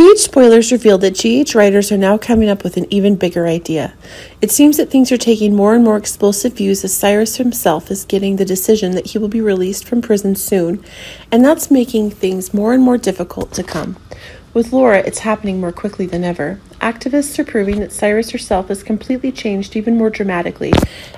GH spoilers revealed that GH writers are now coming up with an even bigger idea. It seems that things are taking more and more explosive views as Cyrus himself is getting the decision that he will be released from prison soon, and that's making things more and more difficult to come. With Laura, it's happening more quickly than ever. Activists are proving that Cyrus herself has completely changed even more dramatically,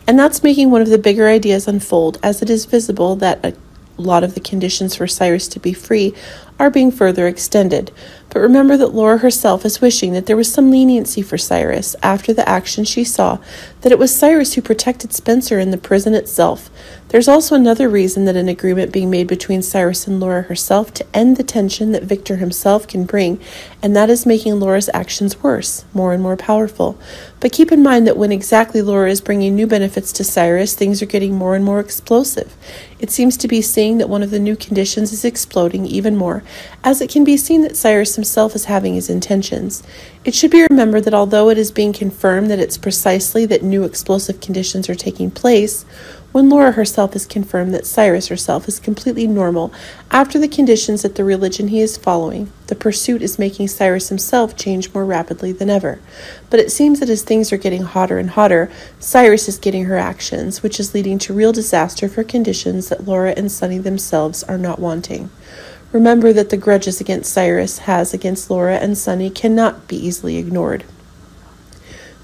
and that's making one of the bigger ideas unfold as it is visible that a lot of the conditions for Cyrus to be free are being further extended. But remember that Laura herself is wishing that there was some leniency for Cyrus after the action she saw, that it was Cyrus who protected Spencer in the prison itself. There's also another reason that an agreement being made between Cyrus and Laura herself to end the tension that Victor himself can bring, and that is making Laura's actions worse, more and more powerful. But keep in mind that when exactly Laura is bringing new benefits to Cyrus, things are getting more and more explosive. It seems to be seeing that one of the new conditions is exploding even more, as it can be seen that Cyrus himself as having his intentions. It should be remembered that although it is being confirmed that it's precisely that new explosive conditions are taking place, when Laura herself is confirmed that Cyrus herself is completely normal after the conditions that the religion he is following, the pursuit is making Cyrus himself change more rapidly than ever. But it seems that as things are getting hotter and hotter, Cyrus is getting her actions, which is leading to real disaster for conditions that Laura and Sonny themselves are not wanting. Remember that the grudges against Cyrus has against Laura and Sonny cannot be easily ignored.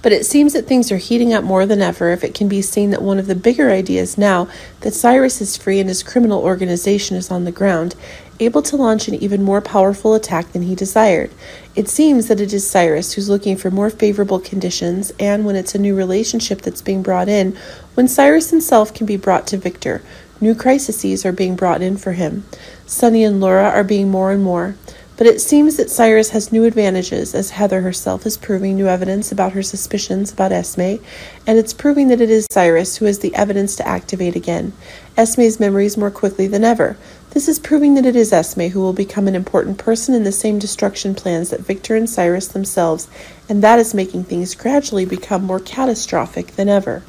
But it seems that things are heating up more than ever if it can be seen that one of the bigger ideas now that Cyrus is free and his criminal organization is on the ground, able to launch an even more powerful attack than he desired. It seems that it is Cyrus who's looking for more favorable conditions, and when it's a new relationship that's being brought in, when Cyrus himself can be brought to Victor, new crises are being brought in for him. Sonny and Laura are being more and more. But it seems that Cyrus has new advantages, as Heather herself is proving new evidence about her suspicions about Esme, and it's proving that it is Cyrus who has the evidence to activate again Esme's memories more quickly than ever. This is proving that it is Esme who will become an important person in the same destruction plans that Victor and Cyrus themselves, and that is making things gradually become more catastrophic than ever.